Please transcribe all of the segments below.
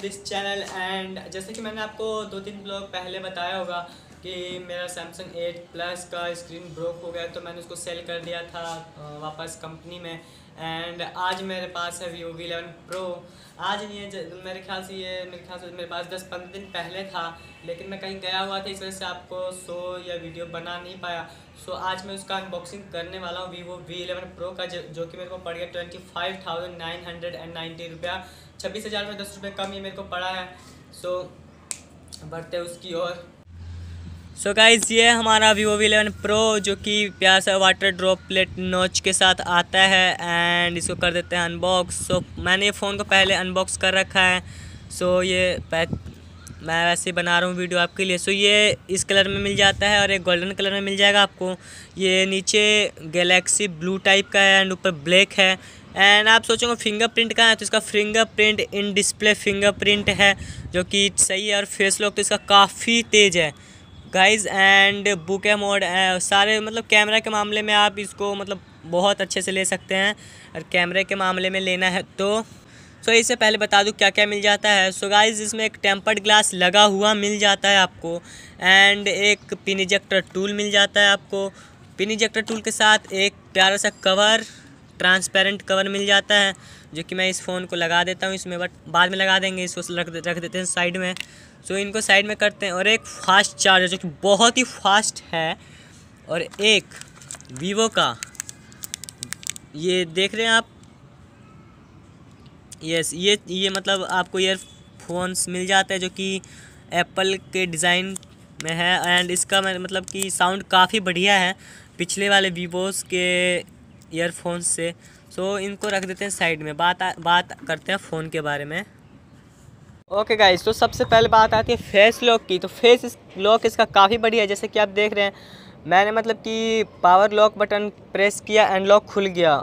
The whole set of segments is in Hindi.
जैसे कि मैंने आपको दो तीन ब्लॉग पहले बताया होगा कि मेरा सैमसंग 8 प्लस का स्क्रीन ब्रोक हो गया तो मैंने उसको सेल कर दिया था वापस कंपनी में। एंड आज मेरे पास है वीवो वी एलेवन प्रो आज नहीं है मेरे ख्याल से ये मेरे ख्याल से मेरे पास दस पंद्रह दिन पहले था लेकिन मैं कहीं गया हुआ था इस वजह से आपको शो या वीडियो बना नहीं पाया। सो आज मैं उसका अनबॉक्सिंग करने वाला हूँ वीवो वी एलेवन प्रो का जो, जो कि मेरे को पड़ गया twenty five thousand nine hundred and ninety रुपया। छब्बीस हज़ार में दस रुपये कम ही मेरे को पड़ा है। सो बढ़ते उसकी ओर। सो so गाइज़ ये हमारा वीवो वी एलेवन प्रो जो कि प्यासा वाटर ड्रॉप प्लेट नोच के साथ आता है एंड इसको कर देते हैं अनबॉक्स सो so, मैंने ये फ़ोन को पहले अनबॉक्स कर रखा है। सो so, ये मैं वैसे बना रहा हूँ वीडियो आपके लिए। सो so, ये इस कलर में मिल जाता है और एक गोल्डन कलर में मिल जाएगा आपको। ये नीचे गैलेक्सी ब्लू टाइप का है एंड ऊपर ब्लैक है। एंड आप सोचोगे फिंगरप्रिंट कहाँ है? तो इसका फिंगरप्रिंट इन डिस्प्ले फिंगरप्रिंट है, जो कि सही है और फेस लॉक तो इसका काफ़ी तेज़ है। गाइस एंड बुके मोड सारे मतलब कैमरा के मामले में आप इसको मतलब बहुत अच्छे से ले सकते हैं। और कैमरे के मामले में लेना है तो सो इससे पहले बता दूँ क्या क्या मिल जाता है। सो गाइस इसमें एक टेम्पर्ड ग्लास लगा हुआ मिल जाता है आपको एंड एक पिन इजेक्टर टूल मिल जाता है आपको। पिन इजेक्टर टूल के साथ एक प्यारा सा कवर ट्रांसपेरेंट कवर मिल जाता है जो कि मैं इस फ़ोन को लगा देता हूँ इसमें बट बाद में लगा देंगे इसको रख रख देते हैं साइड में। सो so, इनको साइड में करते हैं और एक फास्ट चार्जर जो कि बहुत ही फास्ट है और एक वीवो का। ये देख रहे हैं आप? यस ये ये मतलब आपको ईयरफोन्स मिल जाता है जो कि एप्पल के डिज़ाइन में है एंड इसका मतलब कि साउंड काफ़ी बढ़िया है। पिछले वाले वीवोस के ईयरफोन्स से। सो so, इनको रख देते हैं साइड में। बात आ, बात करते हैं फ़ोन के बारे में। ओके गाइस तो सबसे पहले बात आती है फेस लॉक की। तो फेस लॉक इसका काफ़ी बढ़िया है। जैसे कि आप देख रहे हैं मैंने मतलब कि पावर लॉक बटन प्रेस किया एंड लॉक खुल गया।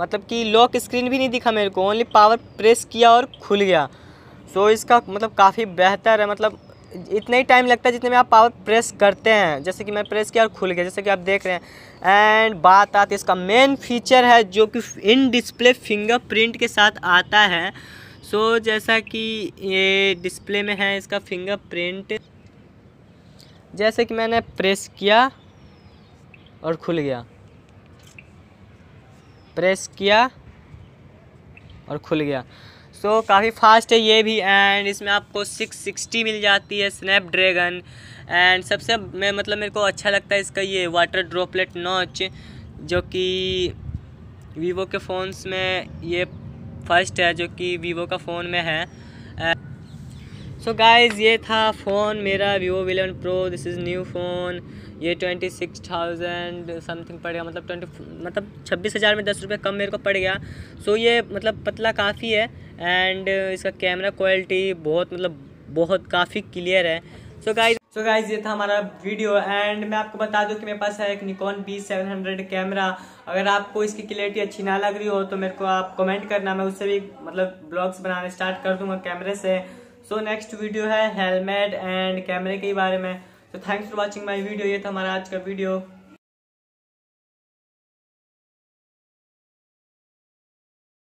मतलब कि लॉक स्क्रीन भी नहीं दिखा मेरे को ओनली पावर प्रेस किया और खुल गया। सो so, इसका मतलब काफ़ी बेहतर है। मतलब इतना ही टाइम लगता है जितने में आप पावर प्रेस करते हैं। जैसे कि मैं प्रेस किया और खुल गया जैसे कि आप देख रहे हैं। एंड बात आती है इसका मेन फीचर है जो कि इन डिस्प्ले फिंगरप्रिंट के साथ आता है। सो so, जैसा कि ये डिस्प्ले में है इसका फिंगरप्रिंट जैसे कि मैंने प्रेस किया और खुल गया। प्रेस किया और खुल गया। सो so, काफ़ी फास्ट है ये भी एंड इसमें आपको 660 मिल जाती है स्नैपड्रैगन एंड सबसे मैं मतलब मेरे को अच्छा लगता है इसका ये वाटर ड्रॉपलेट नॉच जो कि वीवो के फ़ोन्स में ये फ़र्स्ट है जो कि वीवो का फ़ोन में है. सो uh, गाइस ये था फ़ोन मेरा Vivo villain Pro this is new phone ये ट्वेंटी सिक्स थाउज़ेंड समथिंग पड़ गया मतलब ट्वेंटी मतलब छब्बीस हज़ार में दस रुपये कम मेरे को पड़ गया। सो so, ये मतलब पतला काफ़ी है एंड इसका कैमरा क्वालिटी बहुत मतलब बहुत काफ़ी क्लियर है। सो गाइज़ सो गाइज़ ये था हमारा वीडियो एंड मैं आपको बता दूँ कि मेरे पास है एक Nikon B seven hundred camera अगर आपको इसकी क्लियरिटी अच्छी ना लग रही हो तो मेरे को आप कमेंट करना। मैं उससे भी मतलब ब्लॉग्स बनाने स्टार्ट कर दूँगा कैमरे से। सो नेक्स्ट वीडियो है हेलमेट एंड कैमरे के बारे में। तो thanks for watching my video ये था हमारा आज का वीडियो